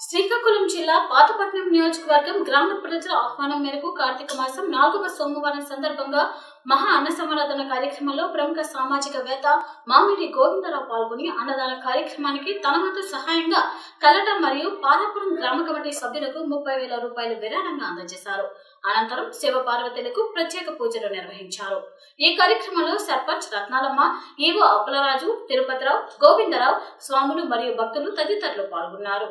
శ్రీకాకుళం జిల్లా పాతపట్నం నియోజకవర్గం గ్రామ ప్రజల ఆహ్వానం మేరకు కార్తీక మాసం నాలుగవ సోమవారం సందర్భంగా మహా అన్న సమారాధన కార్యక్రమంలో ప్రముఖ సామాజికవేత్త మామిడి గోవిందరావు పాల్గొని అన్నదాన కార్యక్రమానికి తన వంతు సహాయంగా కలట మరియు పాదాపురం గ్రామ కమిటీ సభ్యులకు ముప్పై వేల రూపాయలు విరాళంగా అందజేశారు. అనంతరం శివపార్వతులకు ప్రత్యేక పూజలు నిర్వహించారు. ఈ కార్యక్రమంలో సర్పంచ్ రత్నాలమ్మ ఈవో అప్పలరాజు తిరుపతిరావు గోవిందరావు స్వాములు మరియు భక్తులు తదితరులు పాల్గొన్నారు.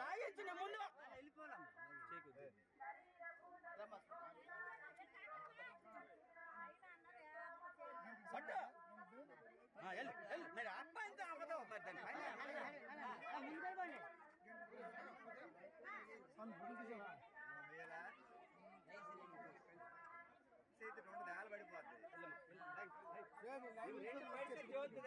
లాగించిన ముందు మరి అబ్బాయితో అవ్వదు చేతి రెండు నేల జ్యోతి